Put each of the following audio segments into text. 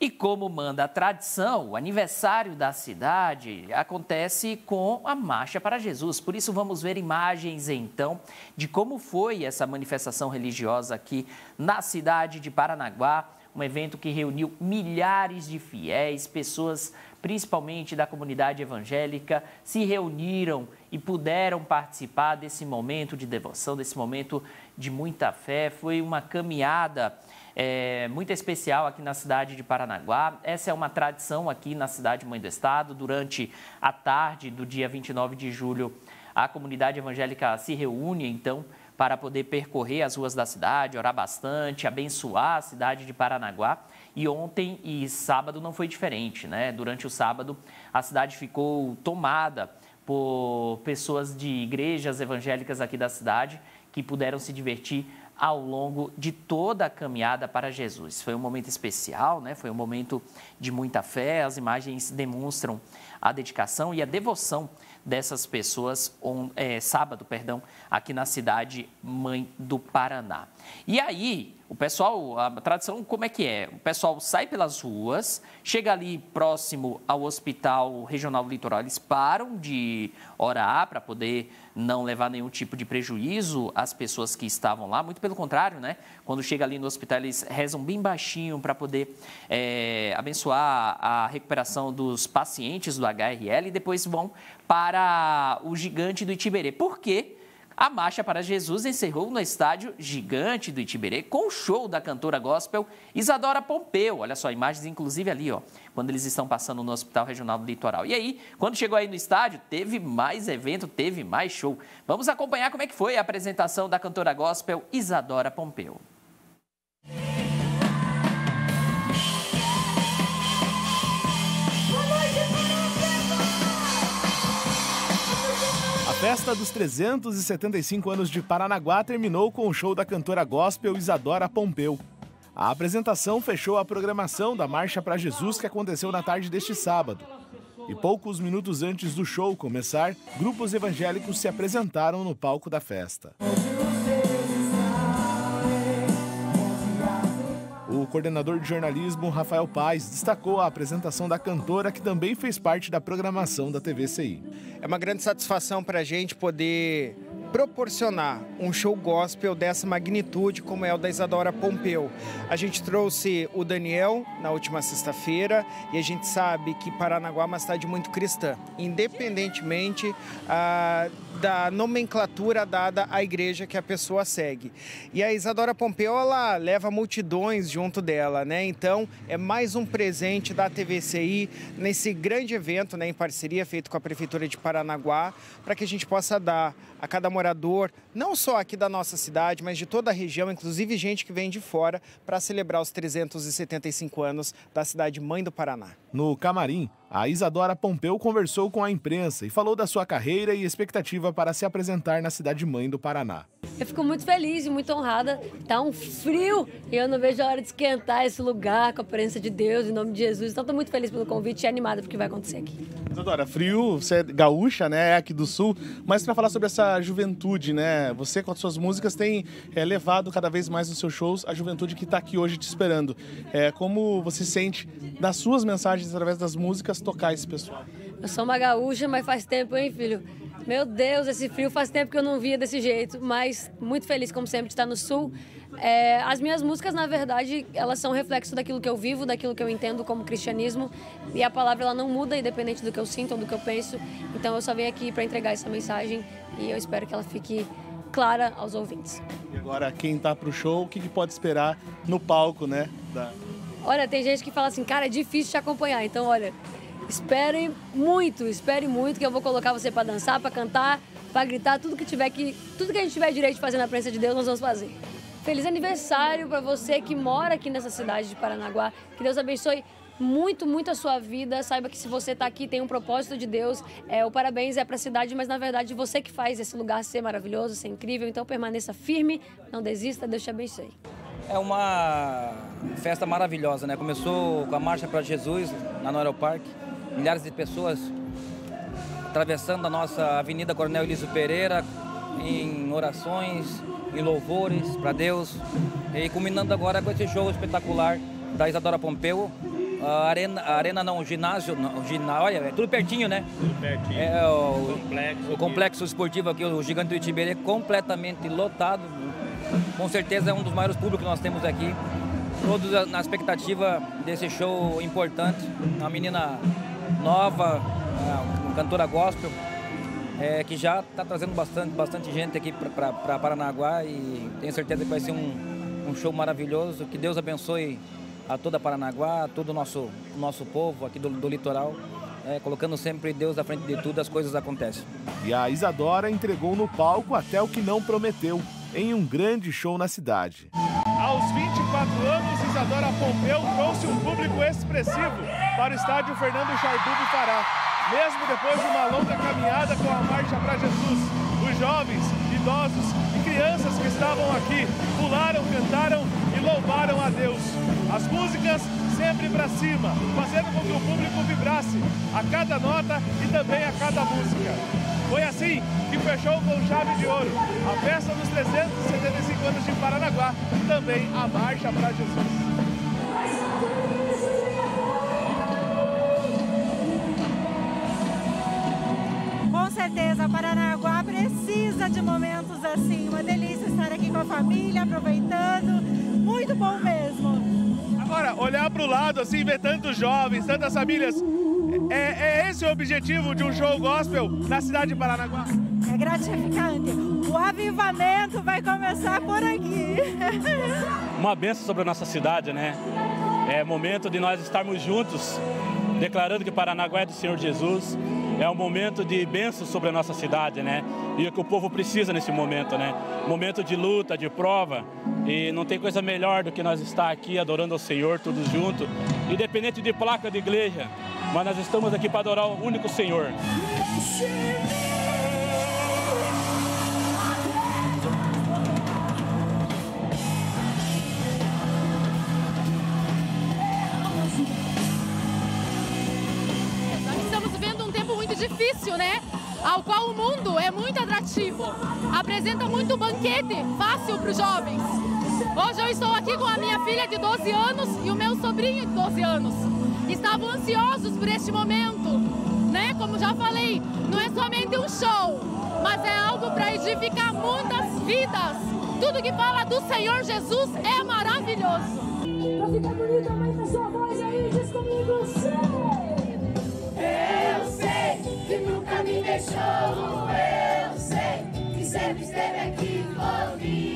E como manda a tradição, o aniversário da cidade acontece com a Marcha para Jesus. Por isso, vamos ver imagens então de como foi essa manifestação religiosa aqui na cidade de Paranaguá. Um evento que reuniu milhares de fiéis, pessoas principalmente da comunidade evangélica, se reuniram e puderam participar desse momento de devoção, desse momento de muita fé. Foi uma caminhada é, muito especial aqui na cidade de Paranaguá. Essa é uma tradição aqui na cidade Mãe do Estado. Durante a tarde do dia 29 de julho, a comunidade evangélica se reúne, então, para poder percorrer as ruas da cidade, orar bastante, abençoar a cidade de Paranaguá. E ontem e sábado não foi diferente, né? Durante o sábado, a cidade ficou tomada por pessoas de igrejas evangélicas aqui da cidade que puderam se divertir ao longo de toda a caminhada para Jesus. Foi um momento especial, né? foi um momento de muita fé. As imagens demonstram a dedicação e a devoção dessas pessoas on, é, sábado, perdão, aqui na cidade mãe do Paraná. E aí, o pessoal, a tradição como é que é? O pessoal sai pelas ruas, chega ali próximo ao Hospital Regional Litoral, eles param de orar para poder não levar nenhum tipo de prejuízo às pessoas que estavam lá, muito pelo contrário, né? Quando chega ali no hospital, eles rezam bem baixinho para poder é, abençoar a recuperação dos pacientes do HRL e depois vão para o gigante do Itiberê. Por quê? A Marcha para Jesus encerrou no estádio gigante do Itiberê com o show da cantora gospel Isadora Pompeu. Olha só, imagens inclusive ali, ó, quando eles estão passando no Hospital Regional do Litoral. E aí, quando chegou aí no estádio, teve mais evento, teve mais show. Vamos acompanhar como é que foi a apresentação da cantora gospel Isadora Pompeu. Festa dos 375 anos de Paranaguá terminou com o show da cantora gospel Isadora Pompeu. A apresentação fechou a programação da Marcha para Jesus que aconteceu na tarde deste sábado. E poucos minutos antes do show começar, grupos evangélicos se apresentaram no palco da festa. O coordenador de jornalismo, Rafael Paz, destacou a apresentação da cantora, que também fez parte da programação da TVCI. É uma grande satisfação para a gente poder proporcionar um show gospel dessa magnitude como é o da Isadora Pompeu. A gente trouxe o Daniel na última sexta-feira e a gente sabe que Paranaguá é uma cidade muito cristã, independentemente ah, da nomenclatura dada à igreja que a pessoa segue. E a Isadora Pompeu, ela leva multidões junto dela, né? Então, é mais um presente da TVCI nesse grande evento, né, em parceria feito com a Prefeitura de Paranaguá, para que a gente possa dar a cada morador, não só aqui da nossa cidade, mas de toda a região, inclusive gente que vem de fora, para celebrar os 375 anos da cidade mãe do Paraná. No camarim, a Isadora Pompeu conversou com a imprensa e falou da sua carreira e expectativa para se apresentar na cidade mãe do Paraná. Eu fico muito feliz e muito honrada. Tá um frio e eu não vejo a hora de esquentar esse lugar com a presença de Deus, em nome de Jesus. Então estou muito feliz pelo convite e animada porque vai acontecer aqui. Isadora, frio, você é gaúcha, né? É aqui do sul, mas para falar sobre essa juventude, né? Você com as suas músicas tem é, levado cada vez mais nos seus shows a juventude que está aqui hoje te esperando. É, como você sente das suas mensagens através das músicas tocar esse pessoal? Eu sou uma gaúcha, mas faz tempo, hein, filho? Meu Deus, esse frio faz tempo que eu não via desse jeito, mas muito feliz, como sempre, de estar no Sul. É, as minhas músicas, na verdade, elas são reflexo daquilo que eu vivo, daquilo que eu entendo como cristianismo. E a palavra ela não muda, independente do que eu sinto ou do que eu penso. Então eu só venho aqui para entregar essa mensagem e eu espero que ela fique clara aos ouvintes. E agora, quem tá pro show, o que, que pode esperar no palco, né? Da... Olha, tem gente que fala assim, cara, é difícil te acompanhar. Então, olha, Espere muito, espere muito que eu vou colocar você para dançar, para cantar, para gritar, tudo que tiver que, tudo que a gente tiver direito de fazer na presença de Deus, nós vamos fazer. Feliz aniversário para você que mora aqui nessa cidade de Paranaguá. Que Deus abençoe muito, muito a sua vida. Saiba que se você está aqui, tem um propósito de Deus. É, o parabéns é para a cidade, mas na verdade você que faz esse lugar ser maravilhoso, ser incrível. Então permaneça firme, não desista, Deus te abençoe. É uma festa maravilhosa, né? Começou com a Marcha para Jesus, na Noel Park milhares de pessoas atravessando a nossa Avenida Coronel Elísio Pereira em orações, em louvores para Deus e culminando agora com esse show espetacular da Isadora Pompeu, a arena, a arena não, o ginásio, não, o ginásio, olha, é tudo pertinho, né? Tudo pertinho. É o complexo, o complexo esportivo aqui, o Gigante do Itiberê, completamente lotado. Com certeza é um dos maiores públicos que nós temos aqui. Todos na expectativa desse show importante. Uma menina nova, uma cantora gospel, é, que já está trazendo bastante, bastante gente aqui para Paranaguá e tenho certeza que vai ser um, um show maravilhoso. Que Deus abençoe a toda Paranaguá, a todo o nosso, nosso povo aqui do, do litoral. É, colocando sempre Deus à frente de tudo, as coisas acontecem. E a Isadora entregou no palco até o que não prometeu, em um grande show na cidade. Aos 24 anos, Isadora Pompeu trouxe um público expressivo para o estádio Fernando Chardubi Pará. Mesmo depois de uma longa caminhada com a Marcha para Jesus, os jovens, idosos e crianças que estavam aqui pularam, cantaram e louvaram a Deus. As músicas sempre para cima, fazendo com que o público vibrasse a cada nota e também a cada música. Foi assim que fechou com chave de ouro a festa dos 375 anos de Paranaguá também a Marcha para Jesus. Certeza, Paranaguá precisa de momentos assim. Uma delícia estar aqui com a família, aproveitando. Muito bom mesmo. Agora, olhar para o lado, assim, ver tantos jovens, tantas famílias, é, é, esse o objetivo de um show gospel na cidade de Paranaguá? É gratificante. O avivamento vai começar por aqui. Uma benção sobre a nossa cidade, né? É momento de nós estarmos juntos, declarando que Paranaguá é do Senhor Jesus. É um momento de bênção sobre a nossa cidade, né? E é o que o povo precisa nesse momento, né? Momento de luta, de prova. E não tem coisa melhor do que nós estar aqui adorando ao Senhor, todos juntos. Independente de placa de igreja, mas nós estamos aqui para adorar o único Senhor. Difícil, né? Ao qual o mundo é muito atrativo. Apresenta muito banquete fácil para os jovens. Hoje eu estou aqui com a minha filha de 12 anos e o meu sobrinho de 12 anos. Estavam ansiosos por este momento, né? Como já falei, não é somente um show, mas é algo para edificar muitas vidas. Tudo que fala do Senhor Jesus é maravilhoso. Pra ficar bonito, aumenta sua voz aí, diz comigo, sei que nunca me deixou, eu sei que sempre esteve aqui comigo,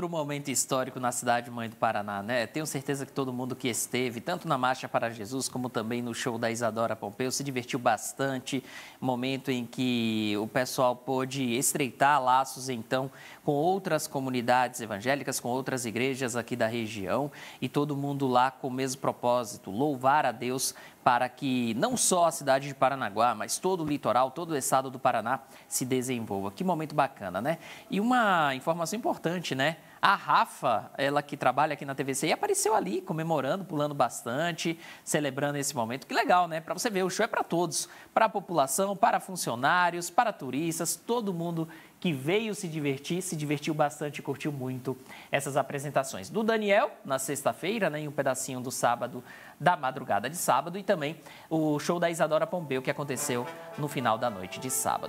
Outro momento histórico na cidade mãe do Paraná, né? Tenho certeza que todo mundo que esteve, tanto na Marcha para Jesus, como também no show da Isadora Pompeu, se divertiu bastante. Momento em que o pessoal pôde estreitar laços, então, com outras comunidades evangélicas, com outras igrejas aqui da região, e todo mundo lá com o mesmo propósito, louvar a Deus para que não só a cidade de Paranaguá, mas todo o litoral, todo o estado do Paraná se desenvolva. Que momento bacana, né? E uma informação importante, né? A Rafa, ela que trabalha aqui na TVC, apareceu ali comemorando, pulando bastante, celebrando esse momento. Que legal, né? Para você ver, o show é para todos, para a população, para funcionários, para turistas, todo mundo que veio se divertir, se divertiu bastante curtiu muito essas apresentações. Do Daniel, na sexta-feira, né, em um pedacinho do sábado, da madrugada de sábado, e também o show da Isadora Pompeu, que aconteceu no final da noite de sábado.